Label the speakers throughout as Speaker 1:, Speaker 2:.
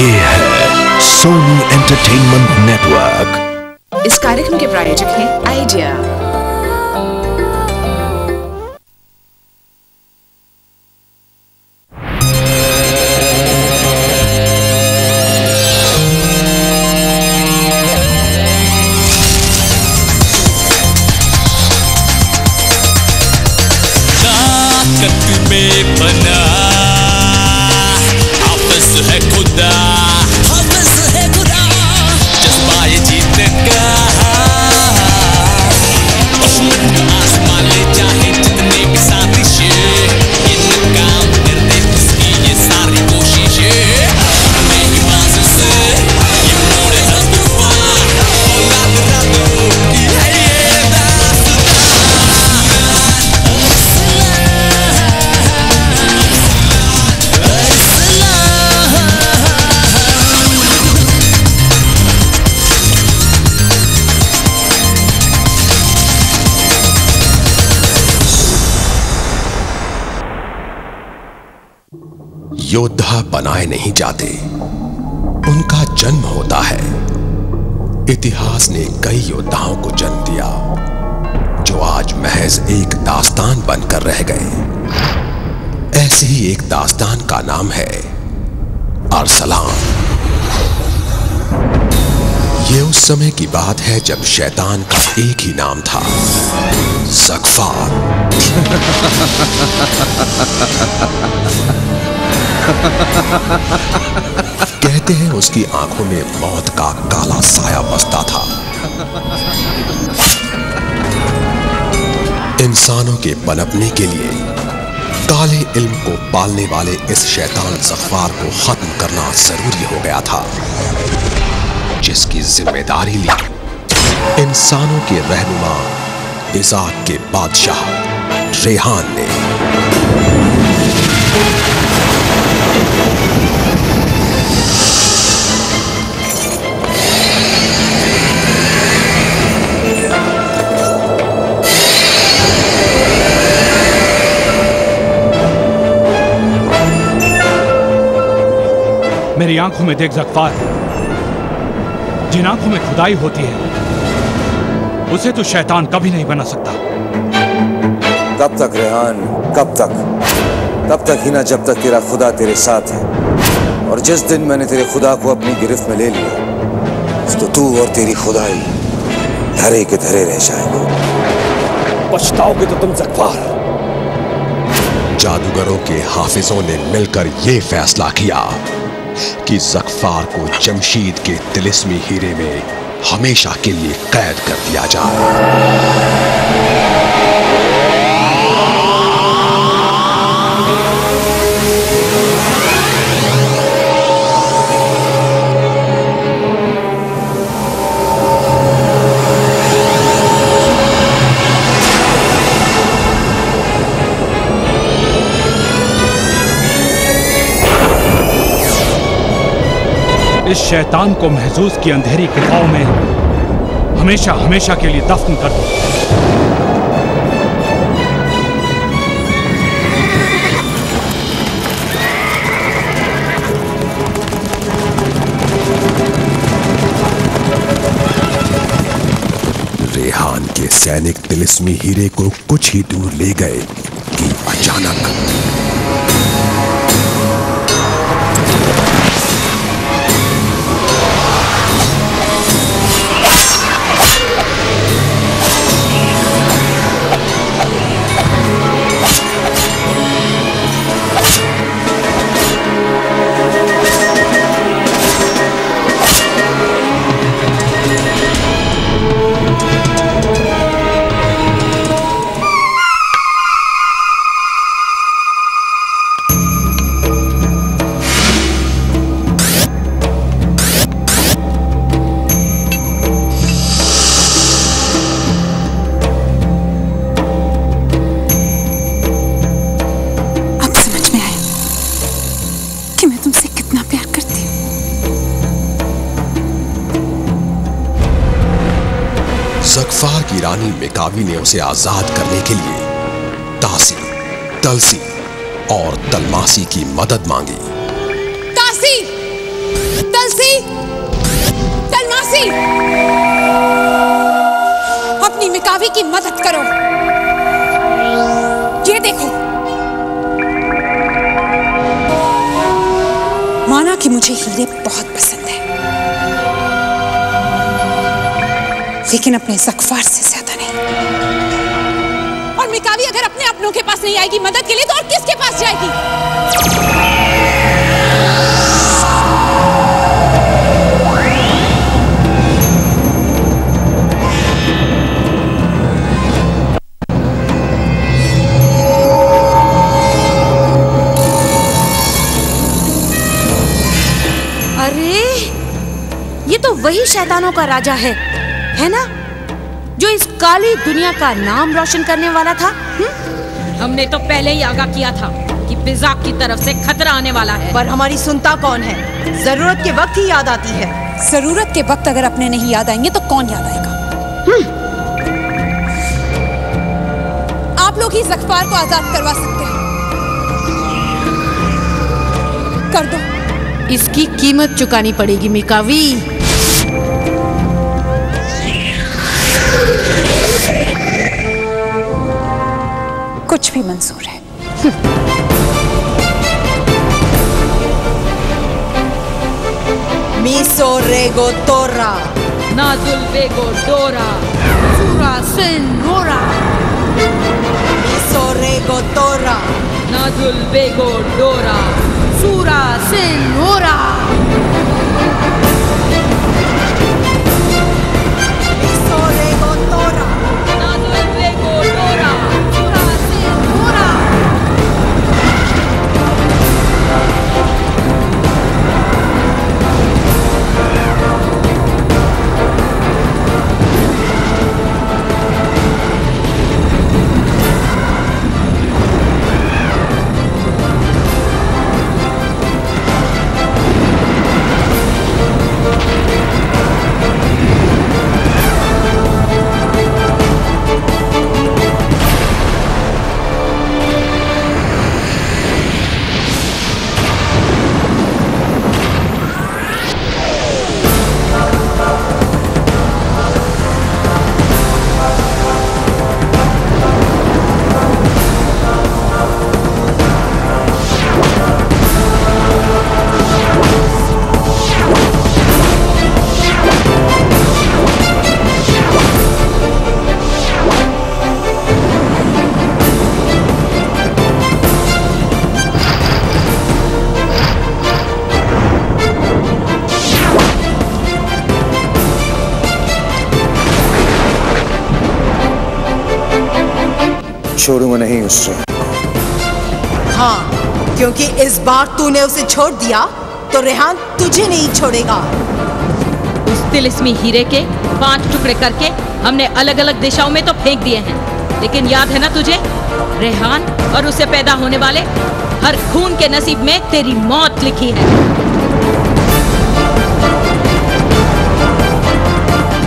Speaker 1: ये है Soni entertainment network
Speaker 2: इस कार्यक्रम के प्रायोजक हैं आइडिया।
Speaker 3: बनाए नहीं जाते। उनका जन्म होता है। इतिहास ने कई योद्धाओं को जन्म दिया, जो आज महज एक दास्तान बनकर रह गए। ऐसे ही एक दास्तान का नाम है अरसलान। ये उस समय की बात है जब शैतान का एक ही नाम था, जगफार। कहते हैं उसकी आँखों में मौत का काला साया बसता था। इंसानों के पनपने के लिए काले इल्म को पालने वाले इस शैतान जफार को खत्म करना ज़रूरी हो गया था, जिसकी ज़िम्मेदारी ली। इंसानों के रहनुमा इजाक के बादशाह रेहान ने।
Speaker 4: मेरी आँखों में देख जगफार जिन आँखों में खुदाई होती है उसे तो शैतान कभी नहीं बना सकता।
Speaker 5: कब तक रेहान कब तक? तब तक ही ना जब तक तेरा खुदा तेरे साथ है। और जिस दिन मैंने तेरे खुदा को अपनी गिरफ्त में ले लिया तो तू और तेरी खुदाई धरे के धरे रह जाएगा।
Speaker 6: पछताओगे तो तुम जगफार
Speaker 3: जादूगरों के हाफिजों ने मिलकर यह फैसला किया। कि जकफार को जमशीद के तिलिस्मी हीरे में हमेशा के लिए कैद कर दिया जाए।
Speaker 4: शैतान को महजूज की अंधेरी गुफाओं में हमेशा हमेशा के लिए दफन कर दो।
Speaker 3: रेहान के सैनिक तिलिस्मी हीरे को कुछ ही दूर ले गए कि अचानक कावी ने उसे आज़ाद करने के लिए तासी तलसी और तलमासी की मदद मांगी।
Speaker 7: तासी तलसी, तलमासी! अपनी मिकावी की मदद करो। ये देखो। माना कि मुझे हीरे बहुत पसंद है। लेकिन अपने जखवार से अपने के पास नहीं आएगी, मदद के लिए तो और किसके पास जाएगी?
Speaker 1: तो वही शैतानों का राजा है है ना? जो इस काली दुनिया का नाम रोशन करने वाला था
Speaker 8: हमने तो पहले ही आगाह किया था कि पिज्जा की तरफ़ से खतरा आने वाला है।
Speaker 5: पर हमारी सुनता कौन है? ज़रूरत के वक्त ही याद आती है।
Speaker 7: ज़रूरत के वक्त अगर अपने नहीं याद आएँगे तो कौन याद आएगा? आप लोग ही जखफार को आज़ाद करवा सकते हैं। कर दो।
Speaker 1: इसकी कीमत चुकानी पड़ेगी मिकावी।
Speaker 7: भी मंजूर है।
Speaker 5: मिसो रेगो तोरा।
Speaker 8: नाजुल बेगो डोरा।
Speaker 1: पूरा सिनोरा
Speaker 5: मिसो रेगो तोरा।
Speaker 8: नाजुल बेगो डोरा।
Speaker 1: सूरा सिनोरा
Speaker 5: मिसो
Speaker 9: उससे
Speaker 5: हाँ क्योंकि इस बार तूने उसे छोड़ दिया तो रेहान तुझे नहीं छोड़ेगा।
Speaker 8: उस तिलिस्मी हीरे के पाँच टुकड़े करके हमने अलग अलग दिशाओं में तो फेंक दिए हैं। लेकिन याद है ना तुझे? रेहान और उससे पैदा होने वाले हर खून के नसीब में तेरी मौत लिखी है।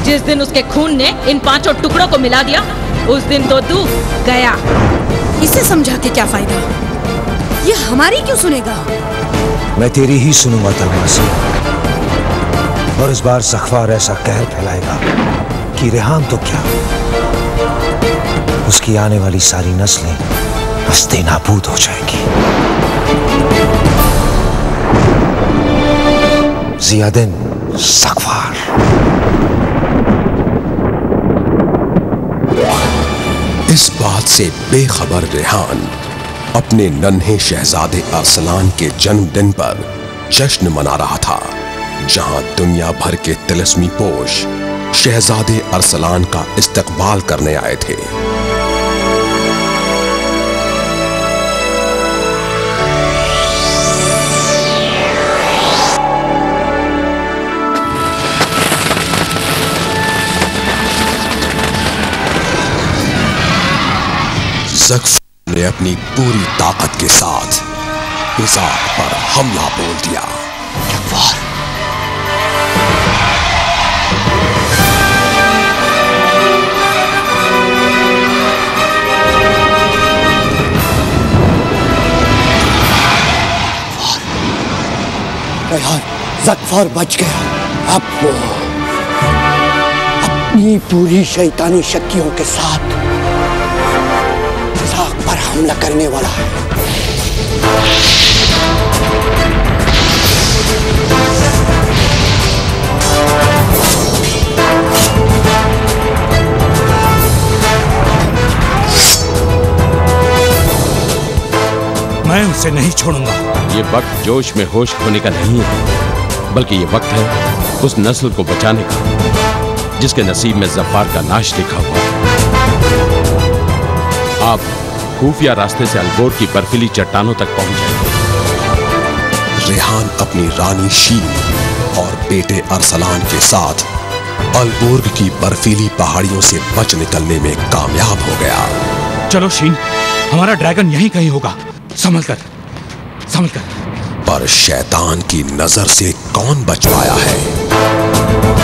Speaker 8: जिस दिन उसके खून ने इन पाँचों टुकड़ों को मिला दिया उस दिन तो तू गया।
Speaker 1: इसे समझा के क्या फ़ायदा? ये हमारी क्यों सुनेगा?
Speaker 10: मैं तेरी ही सुनूँगा तलमासी और इस बार सखवार ऐसा कहर फैलाएगा कि रेहान तो क्या? उसकी आने वाली सारी नस्लें हस्ते नाबूद हो जाएँगी। जियादिन सखवार।
Speaker 3: इस बात से बेखबर रेहान अपने नन्हे शहजादे अरसलान के जन्मदिन पर जश्न मना रहा था, जहाँ दुनिया भर के तिलस्मी पोश शहजादे अरसलान का इस्तकबाल करने आए थे। जख्फ ने अपनी पूरी ताकत के साथ इजाक पर हमला बोल दिया।
Speaker 10: रेहान जकफार बच गया। अब वो
Speaker 11: अपनी पूरी शैतानी शक्तियों के साथ हमला करने वाला है।
Speaker 4: मैं उसे नहीं छोड़ूँगा।
Speaker 12: ये वक्त जोश में होश खोने का नहीं है बल्कि ये वक्त है उस नस्ल को बचाने का जिसके नसीब में जफार का नाश लिखा हुआ है। आप खुफिया रास्ते से अलगोर की बर्फीली चट्टानों तक पहुँच जाएँगे
Speaker 3: रेहान अपनी रानी शीन और बेटे अरसलान के साथ अलबोर्ग की बर्फीली पहाड़ियों से बच निकलने में कामयाब हो गया।
Speaker 4: चलो शीन हमारा ड्रैगन यहीं कहीं होगा। संभल कर संभल कर।
Speaker 3: पर शैतान की नज़र से कौन बच पाया है?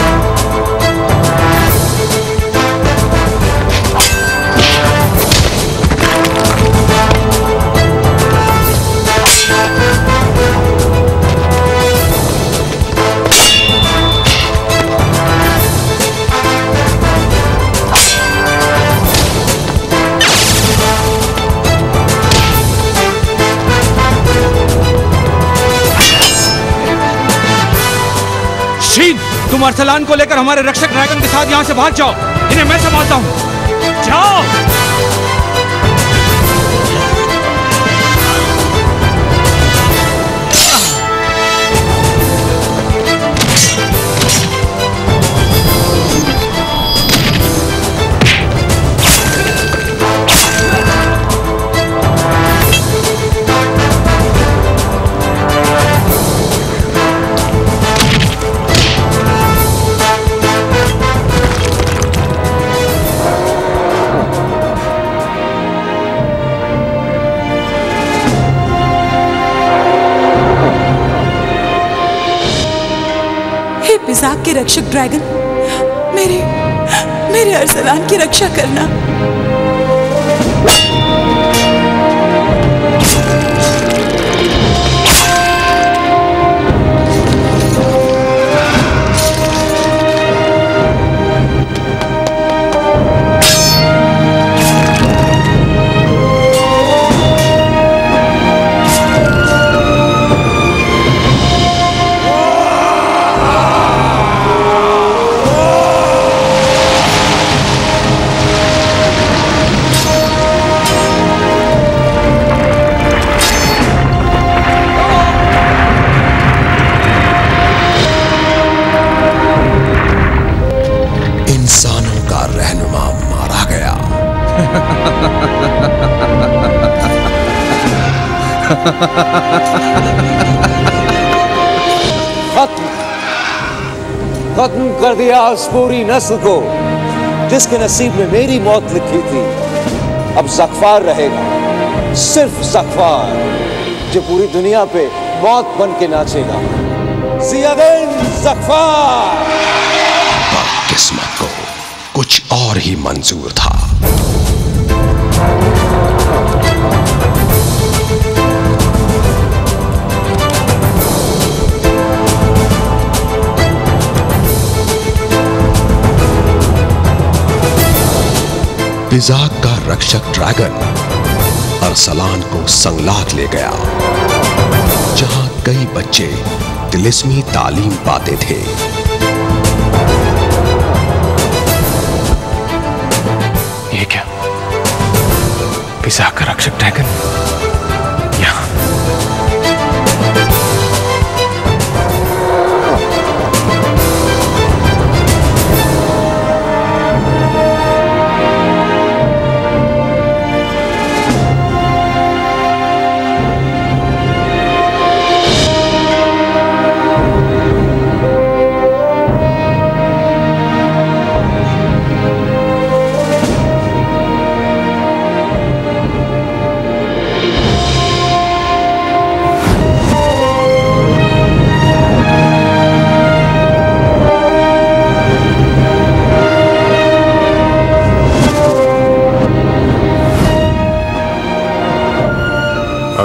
Speaker 4: तुम अरसलान को लेकर हमारे रक्षक ड्रैगन के साथ यहाँ से भाग जाओ। इन्हें मैं संभालता हूँ। जाओ।
Speaker 13: के रक्षक ड्रैगन मेरे मेरे अरसलान की रक्षा करना।
Speaker 9: खत्म। खत्म कर दिया उस पूरी नस्ल को, जिसके नसीब में मेरी मौत लिखी थी। अब जखफार रहेगा, सिर्फ़ जखफार जो पूरी दुनिया पे मौत बन के नाचेगा। जखफार
Speaker 3: किस्मत को कुछ और ही मंजूर था। पिजाक का रक्षक ड्रैगन अरसलान को संगलाक ले गया, जहाँ कई बच्चे तिलिस्मी तालीम पाते थे।
Speaker 14: ये क्या? पिजाक का रक्षक ड्रैगन?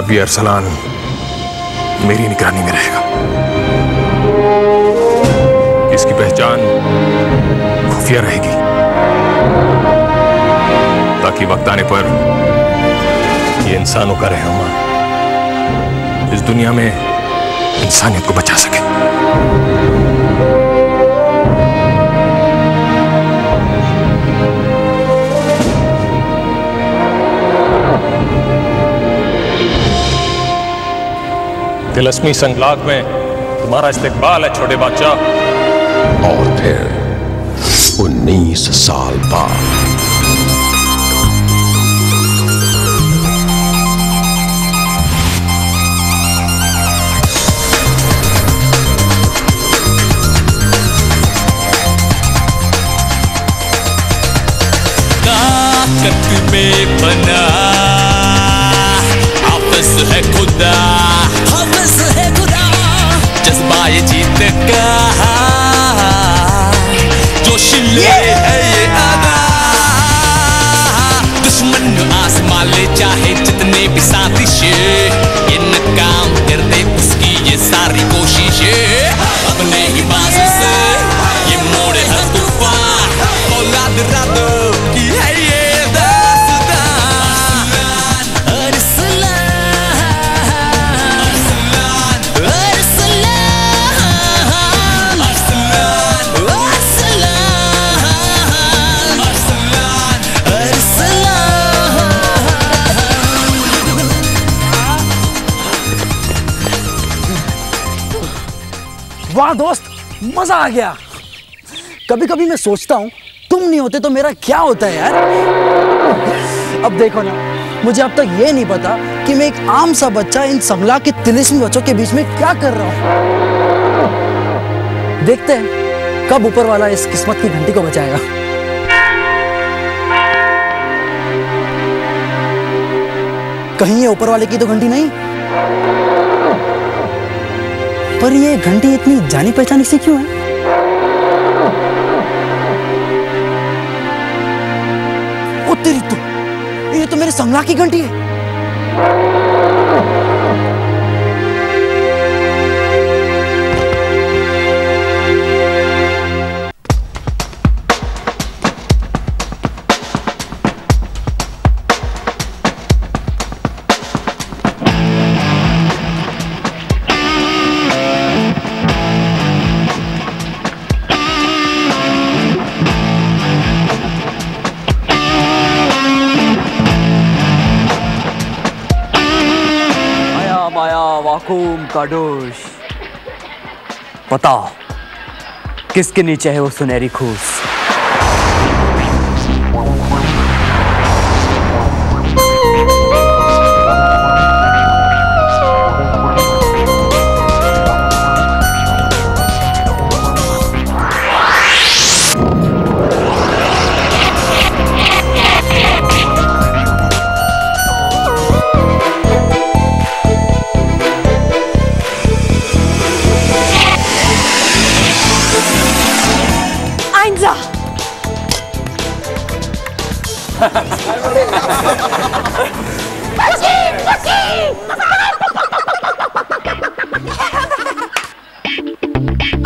Speaker 14: अब ये अरसलान मेरी निगरानी में रहेगा। इसकी पहचान खुफिया रहेगी। ताकि वक्त आने पर ये इंसानों का रहनुमा इस दुनिया में इंसानियत को बचा सके। तिलस्मी संगलाग में तुम्हारा इस्तेकबाल है छोटे बादशाह।
Speaker 3: और फिर उन्नीस साल बाद।
Speaker 2: में बना हाफिज है खुदा। हाफिज है खुदा। जज्बा ये जीत का जोश ले है ये आगा। दुश्मन आसमान ले चाहे जितने भी साजिश। ये नाकाम कर दे उसकी ये सारी कोशिशें।
Speaker 15: दोस्त, मज़ा आ गया। कभी कभी मैं सोचता हूँ, तुम नहीं होते तो मेरा क्या होता है यार? अब देखो ना, मुझे अब तक ये नहीं पता कि मैं एक आम सा बच्चा इन संगला के तिलिस्मी बच्चों के बीच में क्या कर रहा हूँ। देखते हैं, कब ऊपर वाला इस किस्मत की घंटी को बचाएगा कहीं ये ऊपर वाले की तो घंटी नहीं? पर ये घंटी इतनी जानी पहचानी से क्यों है? ओ, तेरी तो ये तो मेरे संगला की घंटी है।
Speaker 9: काडोश। बताओ किसके नीचे है वो सुनहरी खूस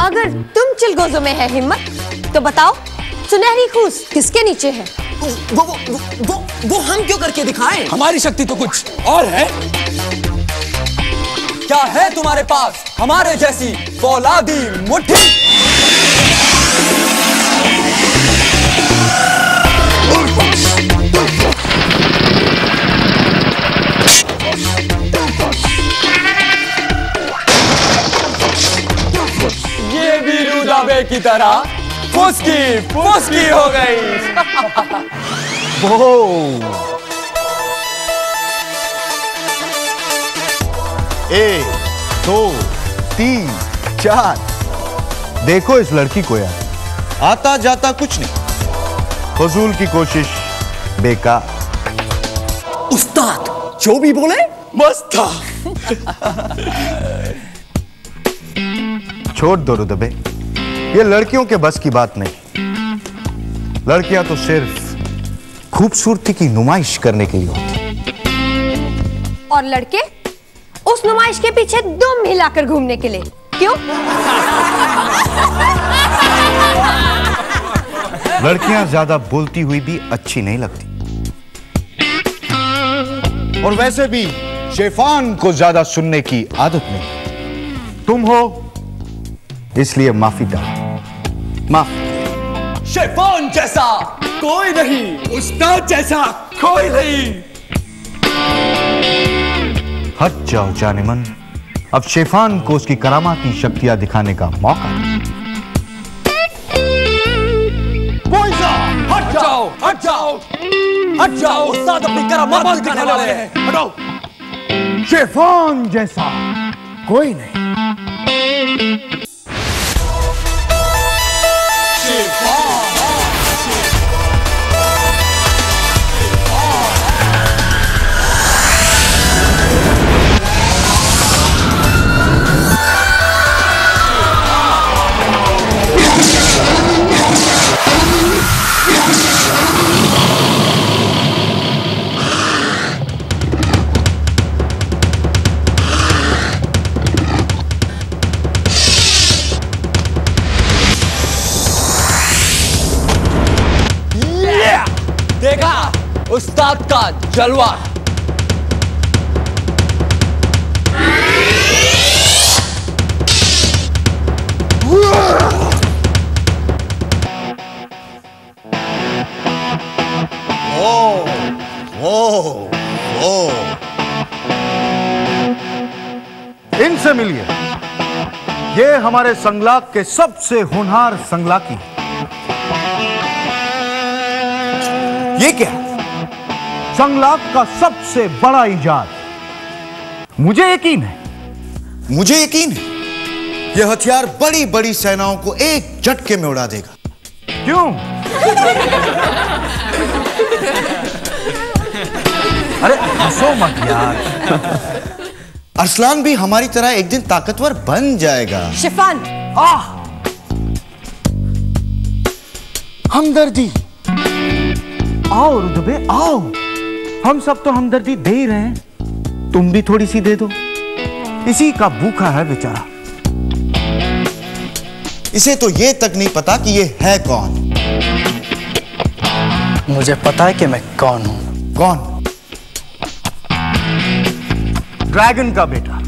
Speaker 16: अगर तुम चिलगोजों में है हिम्मत तो बताओ सुनहरी खूस किसके नीचे है?
Speaker 12: वो वो वो वो, वो हम क्यों करके दिखाएँ?
Speaker 17: हमारी शक्ति तो कुछ और है।
Speaker 12: क्या है तुम्हारे पास? हमारे जैसी फौलादी मुट्ठी। रुदाबे की तरह फुसकी फुसकी हो गई।
Speaker 18: वो एक दो तीन चार। देखो इस लड़की को यार। आता जाता कुछ नहीं। फजूल की कोशिश बेकार।
Speaker 12: उस्ताद जो भी बोले मस्त था।
Speaker 18: छोड़ दो रुदबे ये लड़कियों के बस की बात नहीं। लड़कियाँ तो सिर्फ़ खूबसूरती की नुमाइश करने के लिए होती।
Speaker 16: और लड़के उस नुमाइश के पीछे दुम हिलाकर घूमने के लिए। क्यों?
Speaker 18: लड़कियाँ ज़्यादा बोलती हुई भी अच्छी नहीं लगती। और वैसे भी शेफान को ज़्यादा सुनने की आदत नहीं। तुम हो इसलिए माफ़ी चाहता माफ़
Speaker 12: शेफान जैसा कोई नहीं उस्ताद जैसा कोई नहीं।
Speaker 18: हट जाओ जाने मन अब शेफान को उसकी करामाती शक्तियाँ दिखाने का मौका।
Speaker 12: हट जाओ हट जाओ। हट जाओ उस्ताद अपनी करामात दिखाने वाले हैं। हटो।
Speaker 18: शेफान जैसा कोई नहीं।
Speaker 12: जलवा
Speaker 18: इनसे मिलिए। ये हमारे संगलाक के सबसे होनहार संगलाकी। ये क्या? संगलाक का सबसे बड़ा इजाद। मुझे यकीन है। मुझे यकीन है यह हथियार बड़ी बड़ी सेनाओं को एक झटके में उड़ा देगा। क्यों? अरे हंसो मत यार। अरसलान भी हमारी तरह एक दिन ताकतवर बन जाएगा।
Speaker 16: शिफान।
Speaker 18: आह! हमदर्दी। आओ रुदबे आओ। हम सब तो हमदर्दी दे ही रहे हैं। तुम भी थोड़ी सी दे दो। इसी का भूखा है बेचारा। इसे तो ये तक नहीं पता कि ये है कौन।
Speaker 15: मुझे पता है कि मैं कौन हूँ।
Speaker 18: कौन? ड्रैगन का बेटा।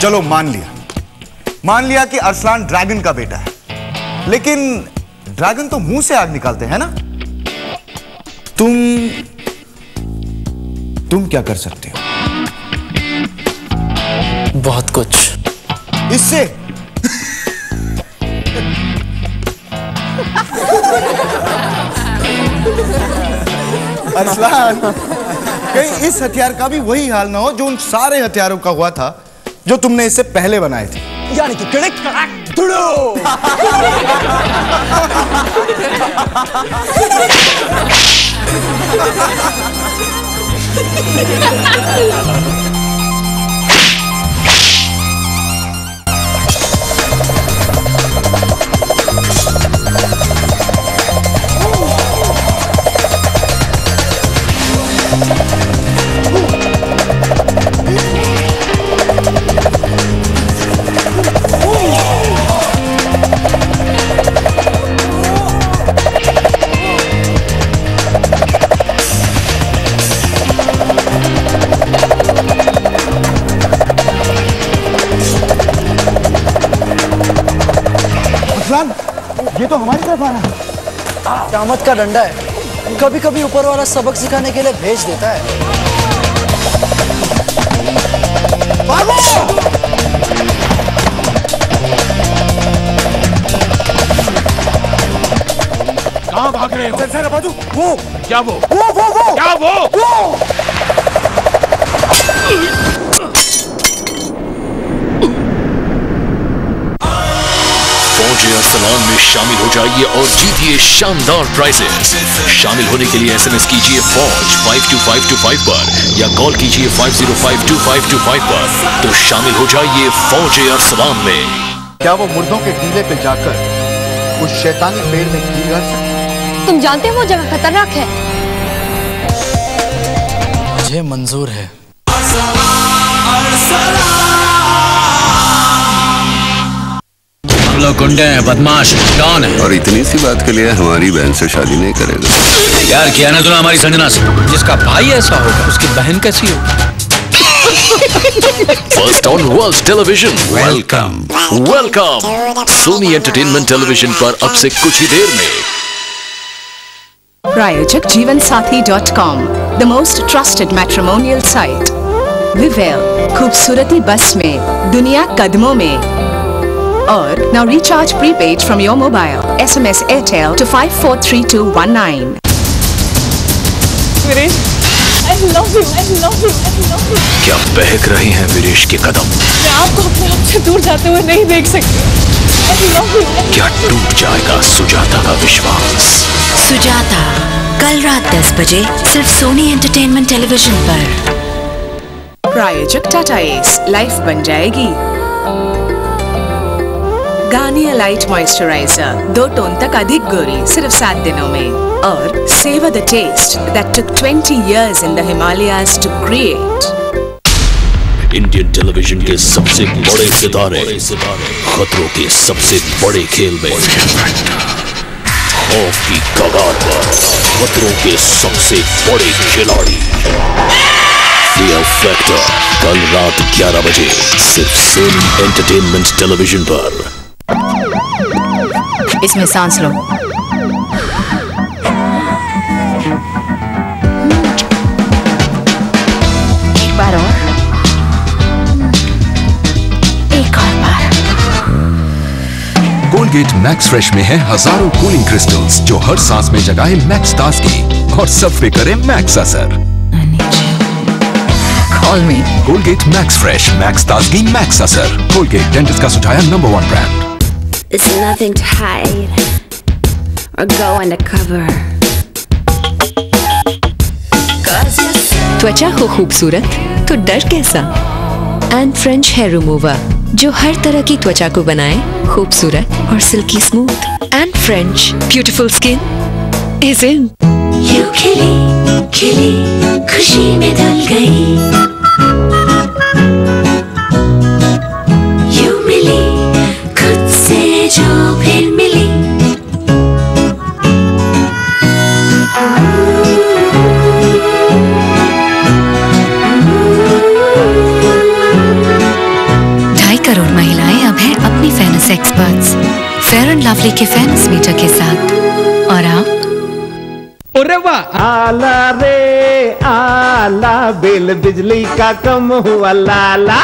Speaker 18: चलो मान लिया। मान लिया कि अरसलान ड्रैगन का बेटा है। लेकिन ड्रैगन तो मुँह से आग निकालते हैं ना? तुम तुम क्या कर सकते हो?
Speaker 15: बहुत कुछ।
Speaker 18: इससे? अरसलान कहीं इस हथियार का भी वही हाल ना हो जो उन सारे हथियारों का हुआ था जो तुमने इससे पहले बनाए थे।
Speaker 12: यानी कि कड़क कड़क
Speaker 18: Tudo!
Speaker 15: क्यामत का डंडा है। कभी कभी ऊपर वाला सबक सिखाने के लिए भेज देता है।
Speaker 4: कहाँ भाग रहे हो?
Speaker 18: सर बाजू। वो।
Speaker 4: क्या वो?
Speaker 18: वो वो वो।
Speaker 4: क्या वो?
Speaker 18: वो।
Speaker 2: फौज अरसलान में शामिल हो जाइए और जीतिए शानदार प्राइजेस शामिल होने के लिए एसएमएस कीजिए फौज 52525 पर या कॉल कीजिए 50525525 पर। तो शामिल हो जाइए फौज एयर अरसलान में।
Speaker 18: क्या वो मुर्दों के टीले पे जाकर उस शैतानी पेड़ में सकते
Speaker 16: तुम जानते हो वो जगह खतरनाक है।
Speaker 15: मुझे मंजूर है।
Speaker 19: लोग गुंडे हैं बदमाश डॉन है।
Speaker 20: और इतनी सी बात के लिए हमारी बहन से शादी नहीं करेगा।
Speaker 19: यार किया ना तूने हमारी संजना से। जिसका भाई ऐसा होगा उसकी बहन कैसी होगी?
Speaker 2: First on world television welcome welcome Sony entertainment television पर अब से कुछ ही देर में।
Speaker 21: प्रायोजक Jeevan Sathi dot com the most trusted matrimonial site Vivel खूबसूरती बस में दुनिया कदमों में। और now recharge prepaid from your mobile S M S Airtel two five four three two one nine
Speaker 7: I love you, I love you, I love you.
Speaker 2: क्या बहक रहे हैं विरेश के कदम?
Speaker 7: मैं आपको अपने आप से दूर जाते हुए नहीं देख सकती। I love you, I
Speaker 2: क्या टूट जाएगा सुजाता का विश्वास?
Speaker 22: सुजाता कल रात 10 बजे सिर्फ़ सोनी एंटरटेनमेंट टेलीविज़न पर।
Speaker 21: प्रायोजक टाटा एस लाइफ बन जाएगी। गार्नियर लाइट मॉइस्चराइजर दो टोन तक अधिक गोरी, सिर्फ़ सात दिनों में। और savour the taste that took 20 years in the Himalayas to create.
Speaker 2: Indian television के सबसे बड़े सितारे, खतरों के सबसे बड़े खेल में। खौफ की कगार पर खतरों के सबसे बड़े खिलाड़ी। फियर फैक्टर कल रात 11 बजे, सिर्फ़ सोनी एंटरटेनमेंट टेलीविज़न पर।
Speaker 21: इसमें सांस लो। एक बार और। एक और बार।
Speaker 3: कोलगेट मैक्स फ्रेश में है हज़ारों कूलिंग क्रिस्टल्स जो हर सांस में जगाए मैक्स ताजगी और सब पे करे मैक्स असर।
Speaker 21: Call me
Speaker 3: Colgate max fresh max ताजगी मैक्स असर। कोलगेट डेंटिस्ट का सुझाया number one brand
Speaker 23: It's nothing to hide or go undercover.
Speaker 24: त्वचा हो खूबसूरत तो डर कैसा? एंड फ्रेंच हेयर रिमूवर जो हर तरह की त्वचा को बनाए खूबसूरत और silky smooth and French beautiful skin is in
Speaker 22: you खिली खिली खुशी में ढल गई। एक्सपर्ट्स फेयर एंड लवली के फैंस मीटर के साथ। और आप?
Speaker 25: अरे वाह आला रे आला बिल बिजली का कम हुआ लाला।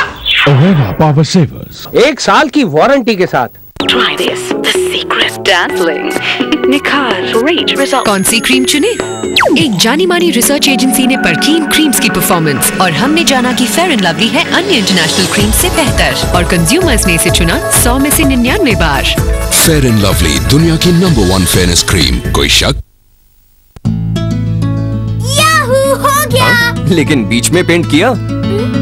Speaker 26: Power सेवर्स Savers.
Speaker 25: एक साल की वारंटी के साथ।
Speaker 24: Try this, the secret dazzling. निखार great result. कौन सी क्रीम चुने? एक जानी मानी रिसर्च एजेंसी ने परखी इन क्रीम्स की परफॉर्मेंस और हमने जाना कि फेयर एंड लवली है अन्य इंटरनेशनल क्रीम से बेहतर और कंज्यूमर्स ने इसे चुना सौ में से 99 बार।
Speaker 3: फेयर एंड लवली दुनिया की नंबर वन फेयरनेस क्रीम कोई शक?
Speaker 27: याहू हो गया।
Speaker 28: लेकिन बीच में पेंट किया?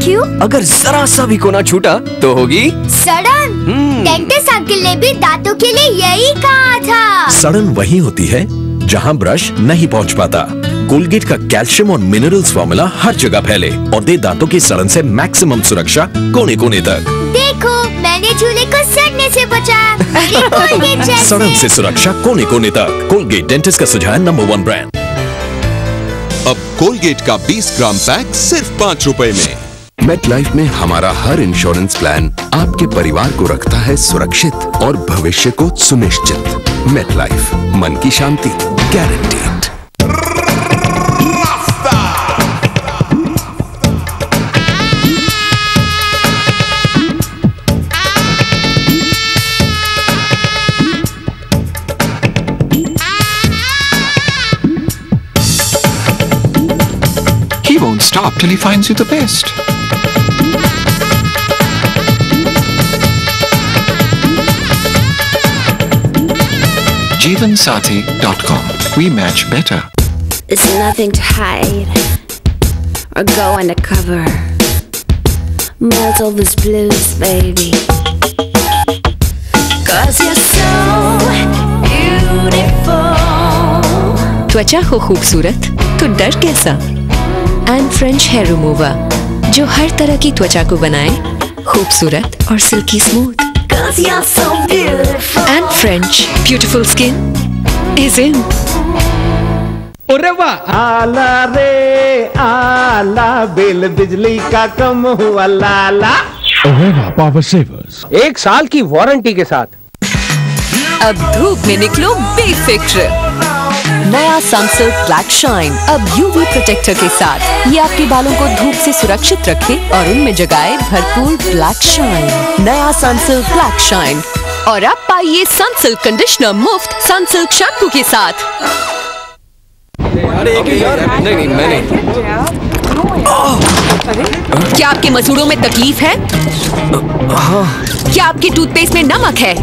Speaker 27: क्यों?
Speaker 28: अगर जरा सा भी कोना छूटा तो होगी।
Speaker 27: सड़न। डेंटिस्ट अंकल ने भी दांतों के लिए यही कहा था।
Speaker 29: सड़न वही होती है जहाँ ब्रश नहीं पहुँच पाता। कोलगेट का कैल्शियम और मिनरल्स फॉर्मूला हर जगह फैले और दे दांतों की सड़न से मैक्सिमम सुरक्षा कोने कोने तक।
Speaker 27: देखो मैंने झूले को सड़ने से बचाया। मेरी कोलगेट जैसे।
Speaker 29: सड़न से सुरक्षा कोने कोने तक। कोलगेट डेंटिस्ट का सुझाव नंबर वन ब्रांड
Speaker 3: अब कोलगेट का 20 ग्राम पैक सिर्फ़ पाँच रुपए में। मेट लाइफ में हमारा हर इंश्योरेंस प्लान आपके परिवार को रखता है सुरक्षित और भविष्य को सुनिश्चित मेट लाइफ मन की शांति
Speaker 30: guaranteed stop till he finds you the best. JeevanSathi.com. We match better.
Speaker 23: It's nothing to hide or go undercover. Melt all those blues, baby. Cause you're so beautiful.
Speaker 24: त्वचा हो खूबसूरत तो डर कैसा एंड फ्रेंच हेयर रिमूवर जो हर तरह की त्वचा को बनाए खूबसूरत और
Speaker 22: silky smooth beautiful skin is in.
Speaker 25: अरे वाह आला रे आला बिल बिजली का कम हुआ लाला।
Speaker 4: पावर सेवर्स
Speaker 25: एक साल की वारंटी के साथ।
Speaker 22: अब धूप में निकलो बेफिक्र। नया सनसिल्क ब्लैक शाइन अब यूवी प्रोटेक्टर के साथ। ये आपके बालों को धूप से सुरक्षित रखे और उनमें जगाए भरपूर ब्लैक शाइन नया सनसिल्क ब्लैक शाइन और अब पाइए सनसिल्क कंडीशनर मुफ़्त सनसिल्क शैम्पू के साथ।
Speaker 31: अरे एक नहीं नहीं मैंने
Speaker 22: क्या आपके मसूड़ों में तकलीफ़ है? क्या आपके टूथपेस्ट में नमक है?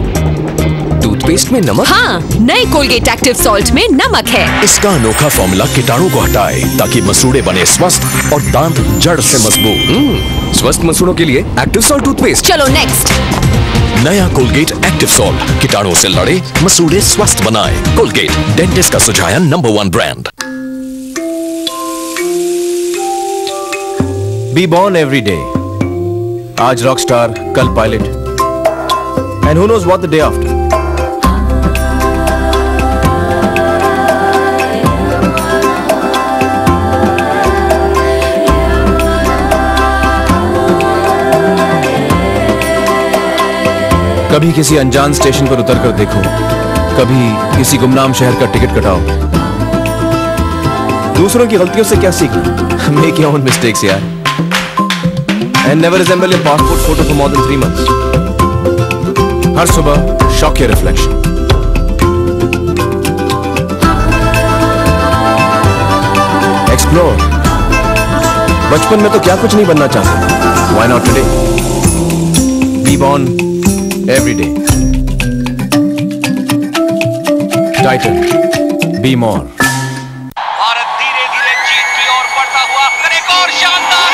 Speaker 32: टूथपेस्ट में नमक?
Speaker 22: हाँ नए कोलगेट एक्टिव सॉल्ट में नमक है।
Speaker 32: इसका अनोखा फॉर्मूला कीटाणु को हटाए ताकि मसूड़े बने स्वस्थ और दांत जड़ से मज़बूत।
Speaker 31: स्वस्थ मसूड़ों के लिए एक्टिव सॉल्ट टूथपेस्ट
Speaker 22: चलो नेक्स्ट
Speaker 32: नया कोलगेट एक्टिव सॉल्ट कीटाणु से लड़े मसूड़े स्वस्थ बनाए। कोलगेट डेंटिस्ट का सुझाया number one brand
Speaker 33: be born every day आज रॉक स्टार कल pilot and who knows what the day after कभी किसी अनजान स्टेशन पर उतर कर देखो। कभी किसी गुमनाम शहर का टिकट कटाओ। दूसरों की गलतियों से क्या सीखना? मेक योर ओन मिस्टेक्स यार। And never resemble your passport photo for more than three months हर सुबह शॉक योर रिफ्लेक्शन एक्सप्लोर बचपन में तो क्या कुछ नहीं बनना चाहते। Why not today be born every day. Titan, be more.
Speaker 34: Bharat धीरे धीरे जीत की ओर बढ़ता हुआ फिर एक और शानदार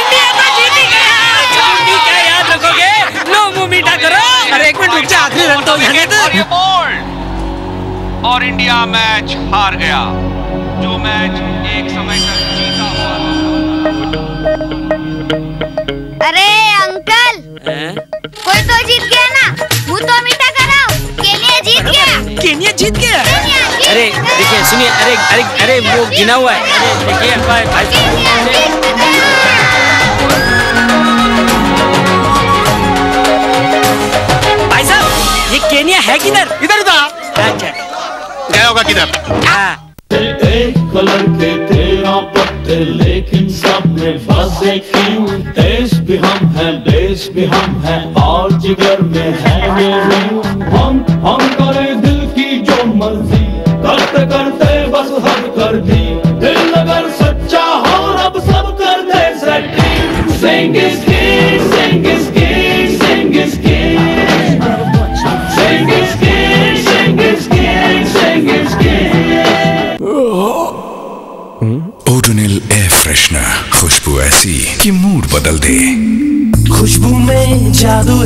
Speaker 35: इंडिया तो जीत गया। क्या याद रखोगे? लो मुँह मीठा करो। अरे एक मिनट रुक जा आखिरी रन तो जाने दे।
Speaker 34: और इंडिया मैच हार गया। जो मैच जीत
Speaker 27: गया।
Speaker 35: अरे देखिए सुनिए अरे अरे अरे वो गिना हुआ है। अरे देखिए भाई साहब ये केनिया है किधर? इधर था अच्छा।
Speaker 34: गया होगा किधर?
Speaker 35: हाँ।
Speaker 36: एक पत्ते लेकिन सब में फंसे क्यों? देश भी हम हैं देश भी हम हैं और जिगर में है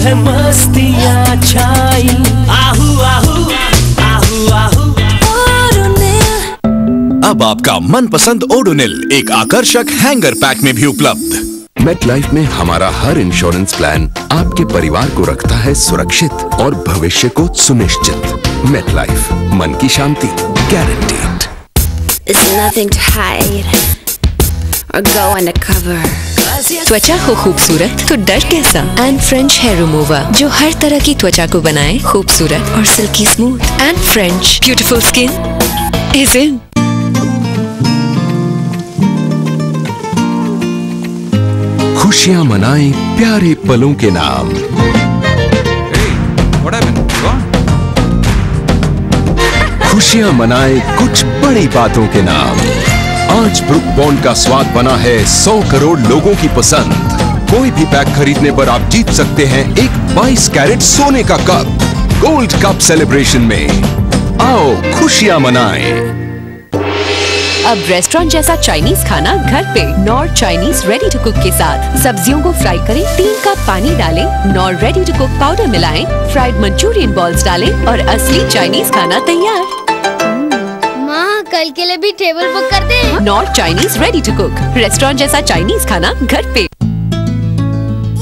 Speaker 36: है
Speaker 35: मस्तियाँ छाई। आहू आहू आहू आहू।
Speaker 32: अब आपका मनपसंद ओडोनिल एक आकर्षक हैंगर पैक में भी उपलब्ध।
Speaker 3: मेट लाइफ में हमारा हर इंश्योरेंस प्लान आपके परिवार को रखता है सुरक्षित और भविष्य को सुनिश्चित। मेट लाइफ मन की शांति guaranteed
Speaker 23: There's nothing to hide or go undercover.
Speaker 22: त्वचा हो खूबसूरत तो डर कैसा? एंड फ्रेंच हेयर रिमूवर जो हर तरह की त्वचा को बनाए खूबसूरत और silky smooth and French beautiful skin is in
Speaker 3: खुशियाँ मनाएँ प्यारे पलों के नाम। खुशियाँ मनाएँ कुछ बड़ी बातों के नाम। आज ब्रुक बॉन्ड का स्वाद बना है 100 करोड़ लोगों की पसंद। कोई भी पैक खरीदने पर आप जीत सकते हैं एक 22 कैरेट सोने का कप। गोल्ड कप सेलिब्रेशन में। आओ, खुशियाँ मनाएँ।
Speaker 22: अब रेस्टोरेंट जैसा चाइनीज़ खाना घर पे Knorr Chinese ready to cook के साथ। सब्जियों को फ्राई करें, तीन कप पानी डालें Knorr ready to cook powder मिलाएँ fried Manchurian balls डालें और असली चाइनीज़ खाना तैयार।
Speaker 27: कल के लिए भी टेबल बुक कर दे।
Speaker 22: Knorr Chinese ready to cook restaurant जैसा चाइनीज़ खाना घर पे।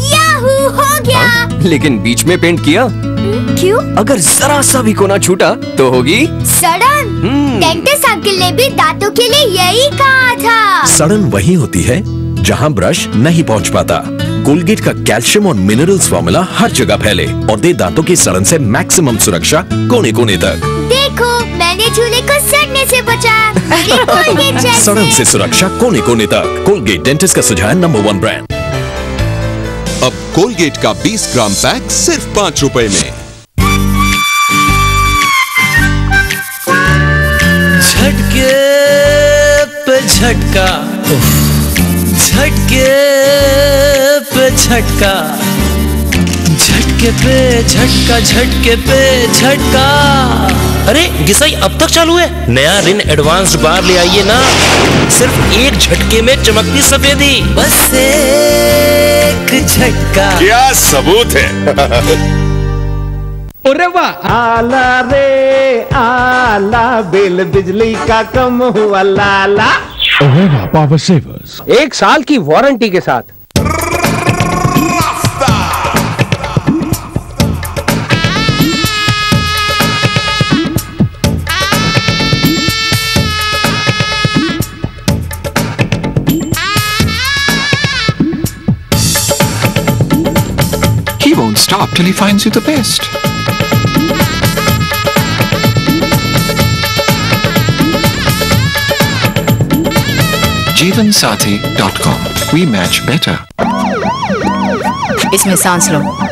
Speaker 27: याहू हो गया।
Speaker 33: लेकिन बीच में पेंट किया।
Speaker 27: क्यों?
Speaker 33: अगर जरा सा भी कोना छूटा तो होगी।
Speaker 27: सड़न डेंटिस्ट अंकल ने भी दांतों के लिए यही कहा था।
Speaker 32: सड़न वही होती है जहाँ ब्रश नहीं पहुँच पाता। कोलगेट का कैल्शियम और मिनरल्स फॉर्मूला हर जगह फैले और दे दांतों की सड़न से मैक्सिमम सुरक्षा कोने कोने तक।
Speaker 27: देखो मैंने झूले को सड़ने से बचाया।
Speaker 32: सड़न से सुरक्षा कोने कोने तक। कोलगेट डेंटिस्ट का सुझाव नंबर वन ब्रांड
Speaker 3: अब कोलगेट का 20 ग्राम पैक सिर्फ़ पाँच रुपए में।
Speaker 35: झटके पे झटका। झटके पे झटका। झटके पे झटका झटके पे झटका। अरे गिसाई अब तक चालू है। नया रिन एडवांस्ड बार ले आइए ना। सिर्फ़ एक झटके में चमकती सफेदी। बस एक झटका।
Speaker 37: क्या सबूत है?
Speaker 25: अरे वाह। आला रे आला बिल बिजली का कम हुआ लाला।
Speaker 4: Orewa Power Savers.
Speaker 25: एक साल की वारंटी के साथ।
Speaker 30: Up till he finds you the best. JeevanSathi.com. We match better.
Speaker 21: It's Miss Anslow.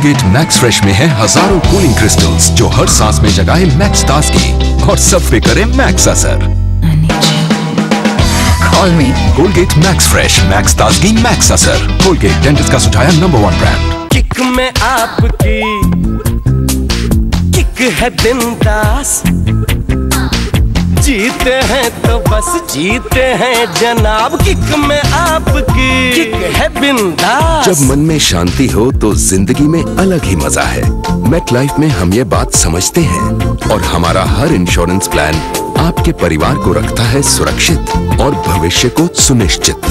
Speaker 3: Colgate max fresh में है हज़ारों कूलिंग क्रिस्टल्स जो हर सांस में जगाए मैक्स ताजगी और सब पे करे मैक्स असर।
Speaker 21: Call me
Speaker 3: Colgate max fresh max ताजगी मैक्स असर। कोलगेट डेंटिस्ट का सुझाया नंबर वन ब्रांड
Speaker 35: किक में आपकी। किक है बिंदास जीते हैं तो बस जीते हैं। जनाब किक में आपकी किक है बिंदास।
Speaker 3: जब मन में शांति हो तो ज़िंदगी में अलग ही मज़ा है। मेट लाइफ में हम ये बात समझते हैं और हमारा हर इंश्योरेंस प्लान आपके परिवार को रखता है सुरक्षित और भविष्य को सुनिश्चित।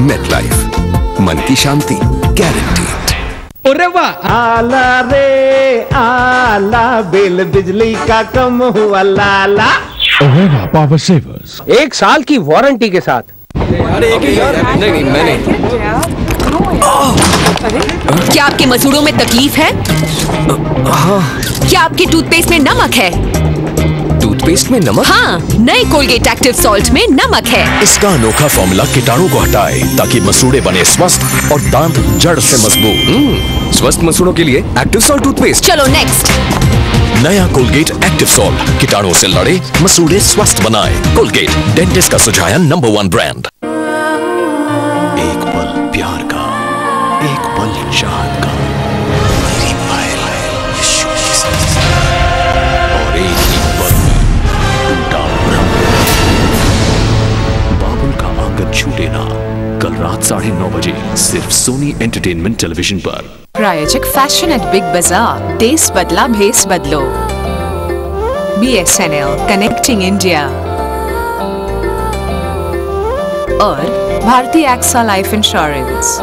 Speaker 3: मेट लाइफ मन की शांति गारंटी
Speaker 25: अरे वाह। आला रे आला बिल बिजली का कम हुआ लाला।
Speaker 4: Orewa Power Savers.
Speaker 25: एक साल की वारंटी के साथ।
Speaker 33: अरे एक ही यार नहीं नहीं मैं नहीं
Speaker 22: क्या आपके मसूड़ों में तकलीफ़ है? क्या आपके टूथपेस्ट में नमक है?
Speaker 32: टूथपेस्ट में नमक?
Speaker 22: हाँ नए कोलगेट एक्टिव सॉल्ट में नमक है।
Speaker 32: इसका अनोखा फॉर्मूला कीटाणु को हटाए ताकि मसूड़े बने स्वस्थ और दांत जड़ से मज़बूत।
Speaker 33: स्वस्थ मसूड़ों के लिए एक्टिव सॉल्ट टूथपेस्ट
Speaker 22: चलो नेक्स्ट
Speaker 32: नया कोलगेट एक्टिव सॉल्ट कीटाणु से लड़े मसूड़े स्वस्थ बनाए। कोलगेट डेंटिस्ट का सुझाया नंबर वन ब्रांड
Speaker 38: एक पल प्यार का एक पल चाहत का। और एक ही पल में टूटा बाबुल का आँगन छूटे ना कल रात साढ़े नौ बजे सिर्फ़ सोनी एंटरटेनमेंट टेलीविज़न पर।
Speaker 21: प्रायोजक फ़ैशन एट बिग बाज़ार देश बदला, भेस बदलो। B S N L connecting India और भारतीय एक्सा लाइफ इंश्योरेंस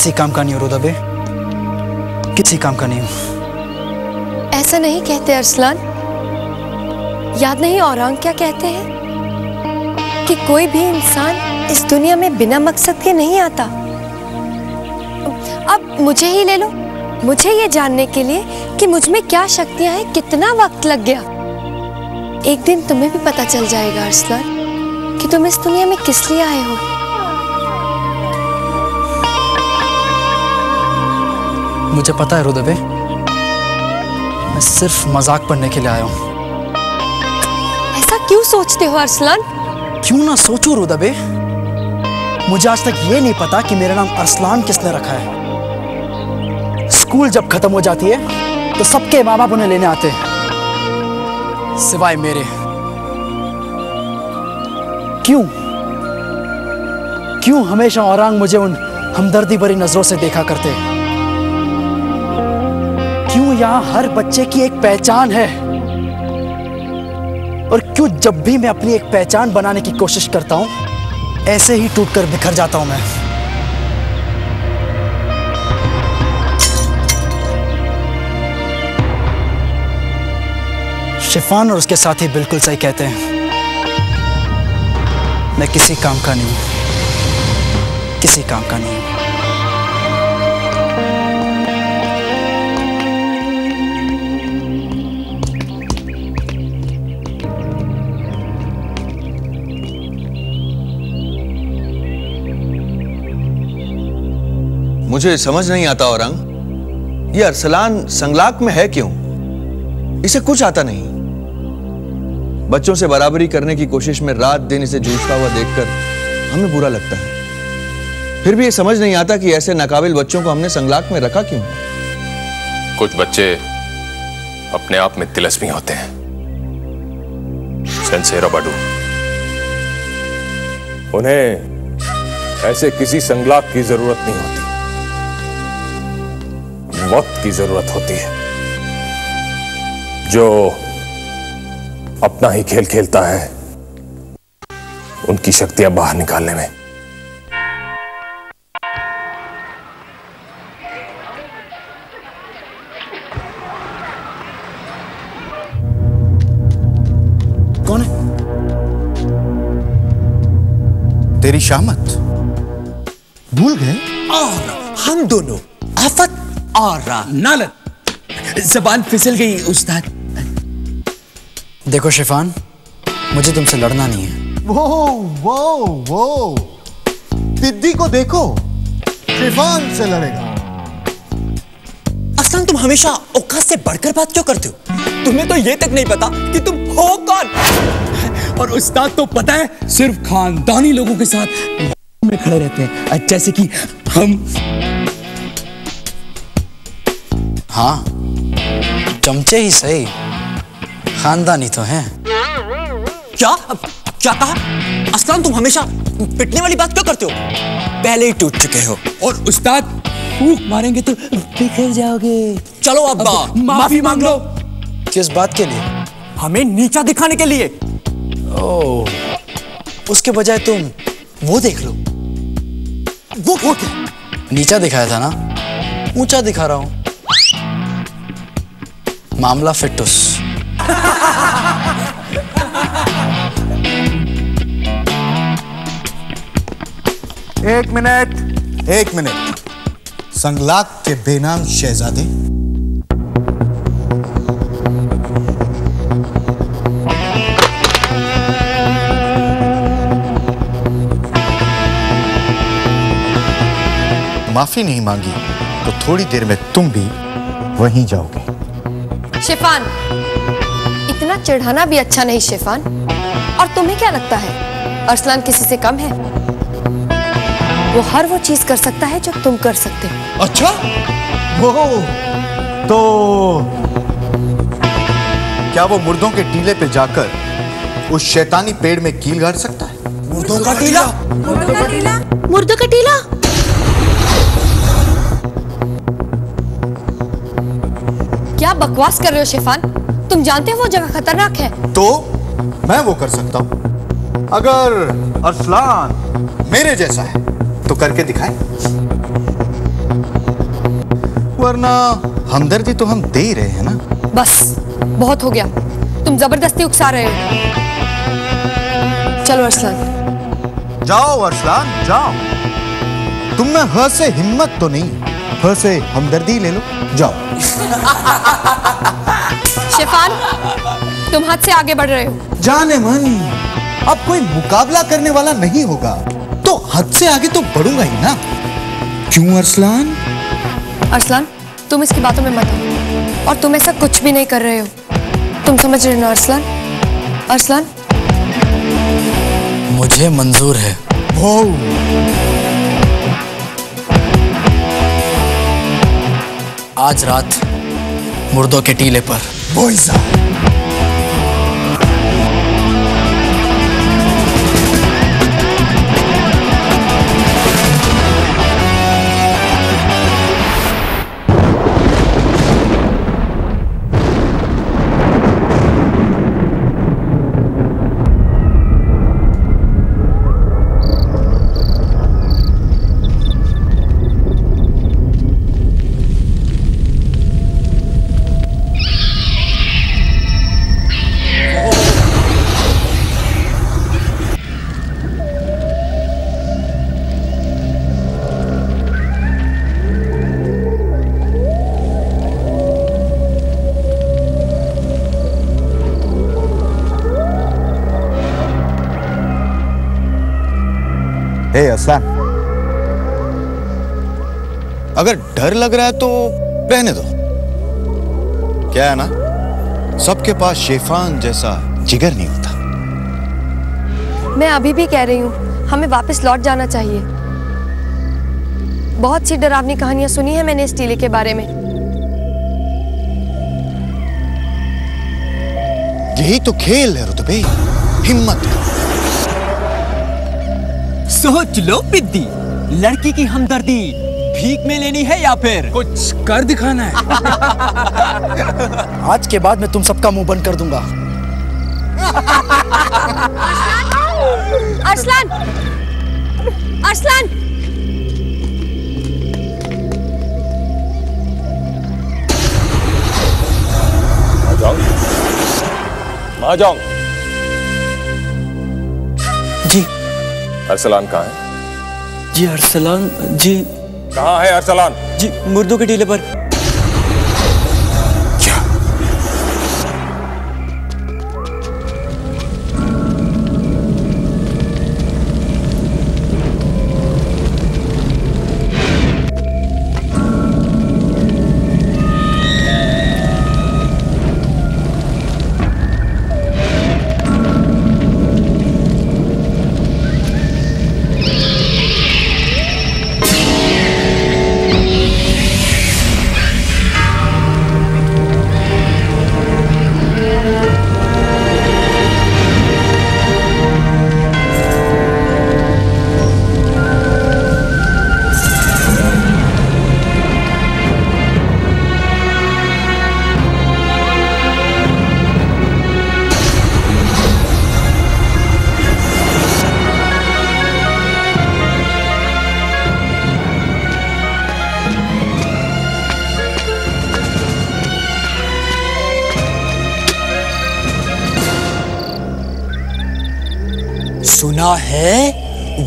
Speaker 15: किसी काम का नहीं हूँ रुदा बे। किसी काम का नहीं हूँ।
Speaker 16: ऐसा नहीं कहते, अरसलान। याद नहीं औरंग क्या कहते हैं? कि कोई भी इंसान इस दुनिया में बिना मकसद के नहीं आता। अब मुझे ही ले लो। मुझे ये जानने के लिए कि मुझमें क्या शक्तियाँ हैं, कितना वक्त लग गया। एक दिन तुम्हें भी पता चल जाएगा, अरसलान, कि तुम इस दुनिया में किस लिए आए हो।
Speaker 15: मुझे पता है रुदबे मैं सिर्फ़ मज़ाक पढ़ने के लिए आया हूँ।
Speaker 16: ऐसा क्यों सोचते हो अरसलान?
Speaker 15: क्यों ना सोचो रुदबे मुझे आज तक ये नहीं पता कि मेरा नाम अरसलान किसने रखा है। स्कूल जब खत्म हो जाती है तो सबके माँ बाप उन्हें लेने आते हैं। सिवाय मेरे। क्यों? क्यों हमेशा औरंग मुझे उन हमदर्दी भरी नज़रों से देखा करते? क्यों यहाँ हर बच्चे की एक पहचान है? और क्यों जब भी मैं अपनी एक पहचान बनाने की कोशिश करता हूँ, ऐसे ही टूटकर बिखर जाता हूँ मैं। शिफान और उसके साथी बिल्कुल सही कहते हैं। मैं किसी काम का नहीं हूँ। किसी काम का नहीं
Speaker 39: मुझे समझ नहीं आता औरंग ये अरसलान संगलाक में है क्यों? इसे कुछ आता नहीं। बच्चों से बराबरी करने की कोशिश में रात दिन इसे जूझता हुआ देखकर हमें बुरा लगता है। फिर भी ये समझ नहीं आता कि ऐसे नाकाबिल बच्चों को हमने संगलाक में रखा क्यों?
Speaker 40: कुछ बच्चे अपने आप में तिलस्मी होते हैं।
Speaker 14: उन्हें ऐसे किसी संगलाक की ज़रूरत नहीं होती। वक्त की ज़रूरत होती है जो अपना ही खेल खेलता है उनकी शक्तियाँ बाहर निकालने में।
Speaker 15: कौन है?
Speaker 18: तेरी शामत। भूल गए?
Speaker 21: और हम दोनों आफत और नालत जबान फिसल गई उस्ताद।
Speaker 15: देखो शिफान मुझे तुमसे लड़ना नहीं है।
Speaker 18: वो वो वो। पिद्दी को देखो शिफान से लड़ेगा।
Speaker 21: असलन तुम हमेशा औकात से बढ़कर बात क्यों करते हो? तुम्हें तो ये तक नहीं पता कि तुम हो कौन। और उस्ताद तो पता है सिर्फ़ खानदानी लोगों के साथ में खड़े रहते हैं। जैसे कि हम।
Speaker 15: हाँ। चमचे ही सही। खानदानी तो हैं।
Speaker 21: क्या? क्या कहा? असलाम तुम हमेशा पिटने वाली बात क्यों करते हो? पहले ही टूट चुके हो। और उस्ताद फूक मारेंगे तो बिखर जाओगे। चलो अब्बा माफ़ी मांग लो।
Speaker 15: किस बात के लिए?
Speaker 21: हमें नीचा दिखाने के लिए।
Speaker 15: ओ, उसके बजाय तुम वो देख लो।
Speaker 21: वो वो क्या?
Speaker 15: नीचा दिखाया था ना? ऊँचा दिखा रहा हूँ। मामला फिटुस
Speaker 18: एक मिनट। एक मिनट। संगलाक के बेनाम शहजादे। माफ़ी नहीं मांगी तो थोड़ी देर में तुम भी वहीं जाओगे।
Speaker 16: शिफान। इतना चिढ़ाना भी अच्छा नहीं शिफान। और तुम्हें क्या लगता है? अरसलान किसी से कम है? वो हर वो चीज़ कर सकता है जो तुम कर सकते हो।
Speaker 18: अच्छा? वो तो क्या वो मुर्दों के टीले पे जाकर उस शैतानी पेड़ में कील गाड़ सकता है?
Speaker 21: मुर्दों का टीला?
Speaker 16: मुर्दों का टीला? क्या बकवास कर रहे हो शेफान? तुम जानते हो वो जगह खतरनाक है?
Speaker 18: तो मैं वो कर सकता हूँ। अगर अरसलान मेरे जैसा है तो करके दिखाए। वरना हमदर्दी तो हम दे रहे हैं ना?
Speaker 16: बस बहुत हो गया। तुम ज़बरदस्ती उकसा रहे हो। चलो अरसलान
Speaker 18: जाओ अरसलान जाओ। तुम में ह से हिम्मत तो नहीं ह से हमदर्दी ले लो जाओ।
Speaker 16: शिफान तुम हद से आगे बढ़ रहे हो।
Speaker 18: जाने मन अब कोई मुकाबला करने वाला नहीं होगा। तो हद से आगे तो बढ़ूँगा ही ना। क्यों अरसलान?
Speaker 16: अरसलान तुम इसकी बातों में मत आओ। और तुम ऐसा कुछ भी नहीं कर रहे हो। तुम समझ रहे हो ना अरसलान? अरसलान?
Speaker 41: मुझे मंजूर है। आज रात मुर्दों के टीले पर।
Speaker 18: हे डर लग रहा है तो रहने दो। क्या है ना? सबके पास शेफान जैसा जिगर नहीं होता।
Speaker 16: मैं अभी भी कह रही हूँ हमें वापस लौट जाना चाहिए। बहुत सी डरावनी कहानियाँ सुनी है मैंने इस टीले के बारे में।
Speaker 18: यही तो खेल है रुतबे। हिम्मत का
Speaker 2: सोच लो बिद्दी लड़की की हमदर्दी। भीख में लेनी है या फिर? कुछ कर दिखाना है।
Speaker 41: आज के बाद मैं तुम सबका मुँह बंद कर दूँगा।
Speaker 16: अरसलान! अरसलान!
Speaker 14: महाजोंग
Speaker 2: जी।
Speaker 14: अरसलान कहाँ है?
Speaker 2: जी अरसलान जी।
Speaker 14: कहाँ है अरसलान
Speaker 2: जी मुर्दों के टीले पर।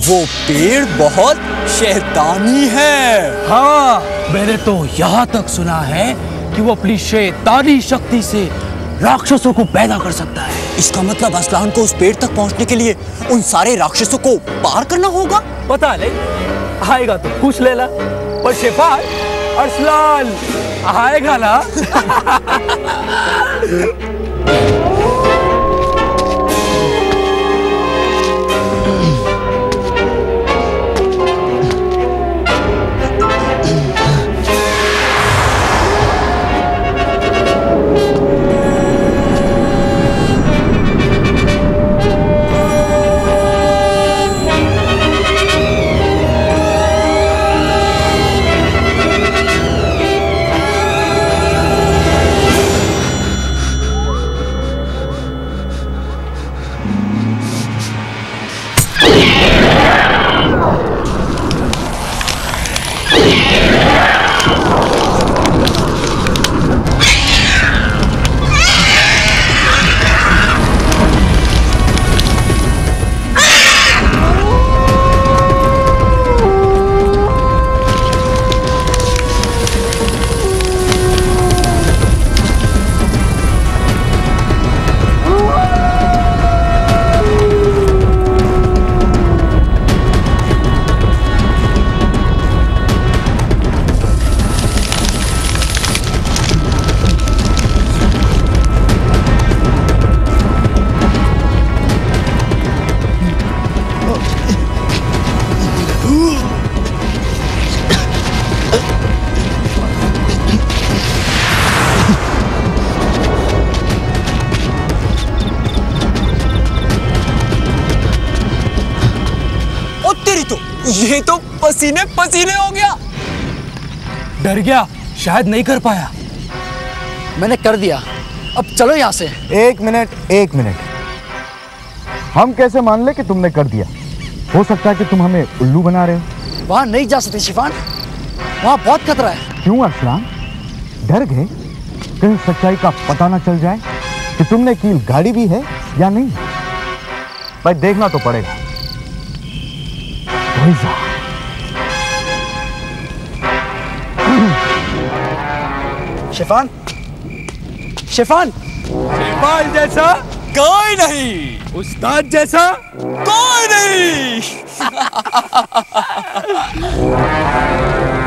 Speaker 2: वो पेड़ बहुत शैतानी है।
Speaker 15: हाँ मैंने तो यहाँ तक सुना है कि वो अपनी शैतानी शक्ति से राक्षसों को पैदा कर सकता है।
Speaker 2: इसका मतलब असलान को उस पेड़ तक पहुँचने के लिए उन सारे राक्षसों को पार करना होगा?
Speaker 15: पता नहीं आएगा तो पूछ लेना। पर शेफान अरसलान आएगा ना?
Speaker 2: ये तो पसीने पसीने हो गया।
Speaker 42: डर गया? शायद नहीं कर पाया।
Speaker 15: मैंने कर दिया। अब चलो यहाँ से।
Speaker 18: एक मिनट एक मिनट। हम कैसे मान ले कि तुमने कर दिया? हो सकता है कि तुम हमें उल्लू बना रहे हो।
Speaker 15: वहाँ नहीं जा सकते शिफान। वहाँ बहुत खतरा है।
Speaker 18: क्यों अरसलान डर गए? कहीं सच्चाई का पता ना चल जाए कि तुमने कील गाड़ी भी है या नहीं? भाई देखना तो पड़ेगा।
Speaker 15: शिफान? शिफान?
Speaker 42: शिफान जैसा?
Speaker 2: कोई नहीं।
Speaker 42: उस्ताद जैसा?
Speaker 2: कोई नहीं।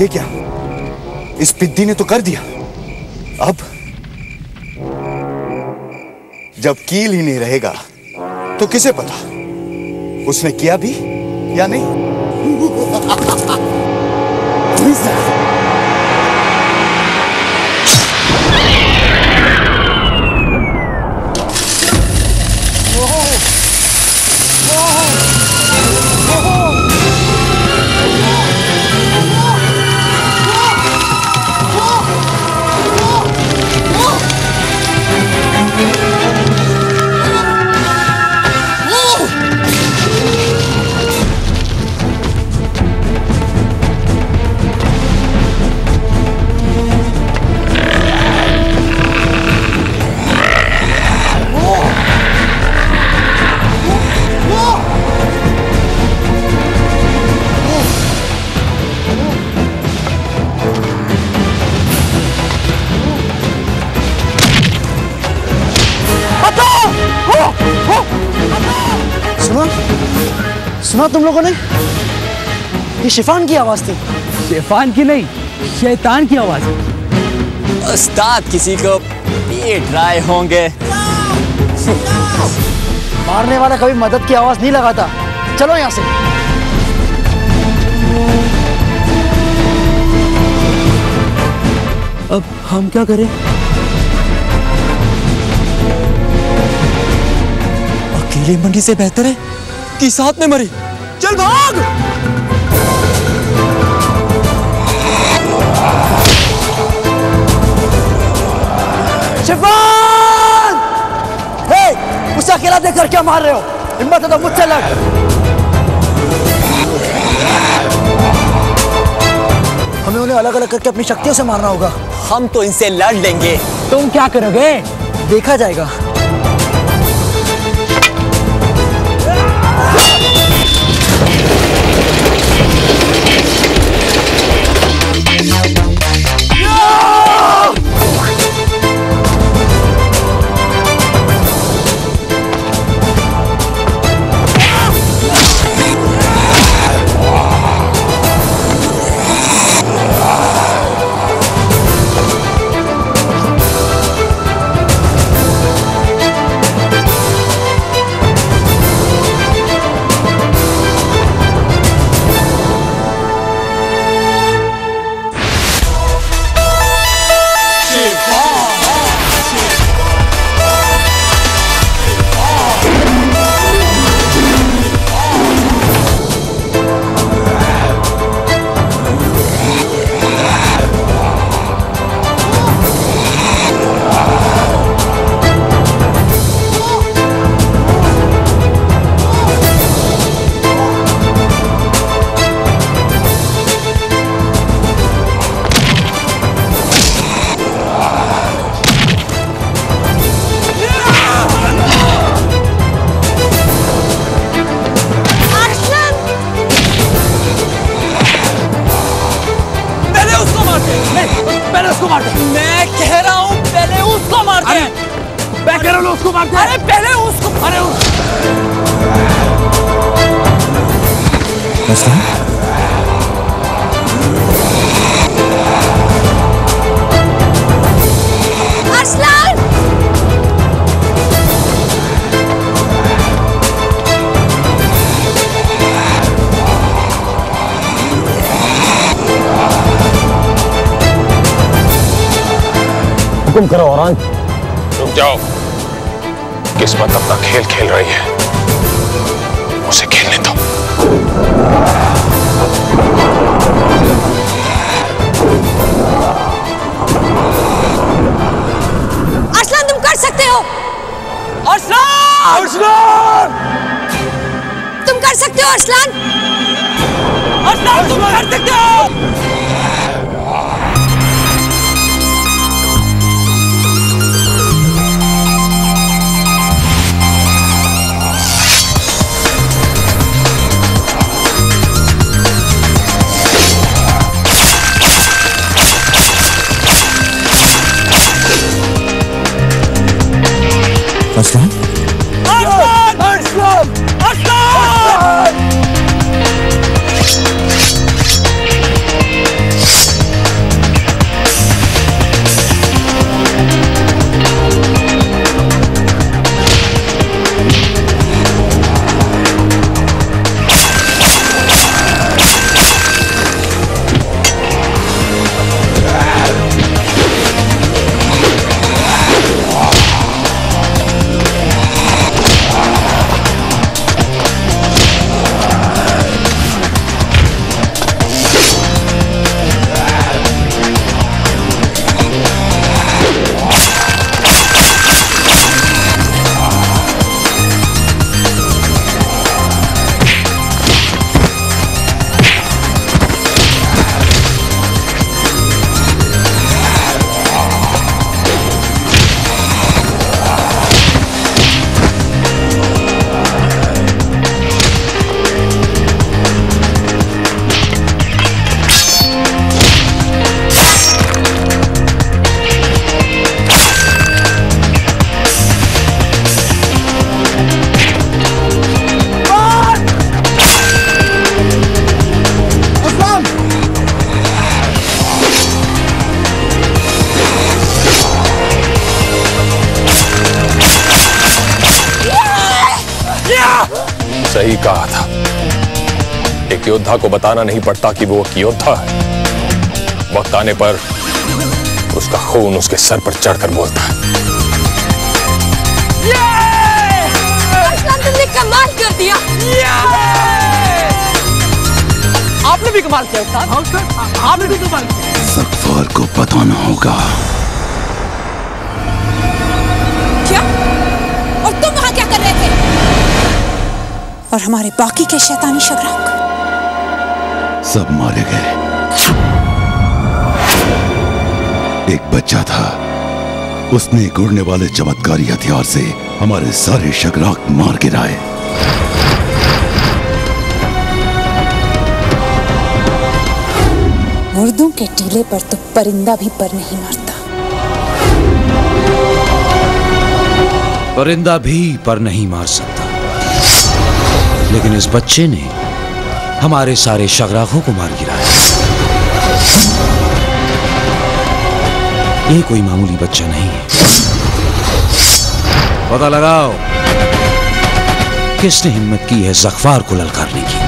Speaker 18: ये क्या? इस पिद्दी ने तो कर दिया। अब, जब कील ही नहीं रहेगा तो किसे पता? उसने किया भी या नहीं?
Speaker 15: लोगों ने? ये शिफान की आवाज़ थी।
Speaker 42: शिफान की नहीं शैतान की आवाज़।
Speaker 2: उस्ताद किसी को पीट रहे होंगे।
Speaker 15: मारने वाला कभी मदद की आवाज़ नहीं लगाता। चलो यहाँ से।
Speaker 42: अब हम क्या करें?
Speaker 2: अकेले मरने से बेहतर है कि साथ में मरे? चल भाग!
Speaker 15: शिफान! हे उसे अकेला देखकर क्या मार रहे हो? हिम्मत है तो मुझसे लड़। हमें उन्हें अलग अलग करके अपनी शक्तियों से मारना होगा।
Speaker 2: हम तो इनसे लड़ लेंगे।
Speaker 15: तुम क्या करोगे? देखा जाएगा।
Speaker 14: योद्धा को बताना नहीं पड़ता कि वो एक योद्धा है। वक्त आने पर उसका खून उसके सर पर चढ़कर बोलता है।
Speaker 13: तुमने कमाल कर दिया।
Speaker 4: आपने भी कमाल किया उस्ताद। आपने भी कमाल किया।
Speaker 43: सगफार को बताना होगा।
Speaker 13: क्या? और तुम वहाँ क्या कर रहे थे? और हमारे बाकी के शैतानी शगराक।
Speaker 43: सब मारे गए। एक बच्चा था। उसने एक उड़ने वाले चमत्कारी हथियार से हमारे सारे शकराक मार गिराए।
Speaker 13: मुर्दों के टीले पर तो परिंदा भी पर नहीं मारता।
Speaker 28: परिंदा भी पर नहीं मार सकता। लेकिन इस बच्चे ने हमारे सारे शगराखों को मार गिरा है ये कोई मामूली बच्चा नहीं है। पता लगाओ। किसने हिम्मत की है जखफार को ललकारने की?